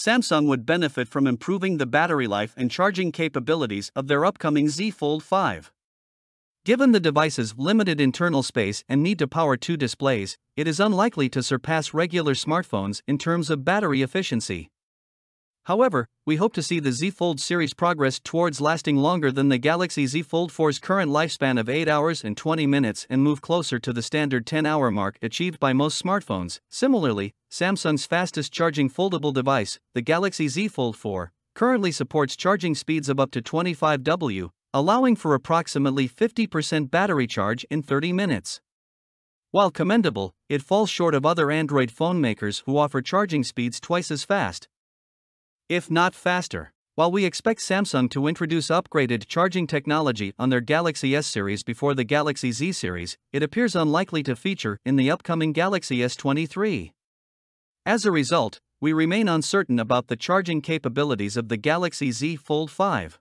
Samsung would benefit from improving the battery life and charging capabilities of their upcoming Z Fold 5. Given the device's limited internal space and need to power two displays, it is unlikely to surpass regular smartphones in terms of battery efficiency. However, we hope to see the Z Fold series progress towards lasting longer than the Galaxy Z Fold 4's current lifespan of 8 hours and 20 minutes and move closer to the standard 10 hour mark achieved by most smartphones. Similarly, Samsung's fastest charging foldable device, the Galaxy Z Fold 4, currently supports charging speeds of up to 25 W, allowing for approximately 50% battery charge in 30 minutes. While commendable, it falls short of other Android phone makers who offer charging speeds twice as fast if not faster. While we expect Samsung to introduce upgraded charging technology on their Galaxy S series before the Galaxy Z series, it appears unlikely to feature in the upcoming Galaxy S23. As a result, we remain uncertain about the charging capabilities of the Galaxy Z Fold 5.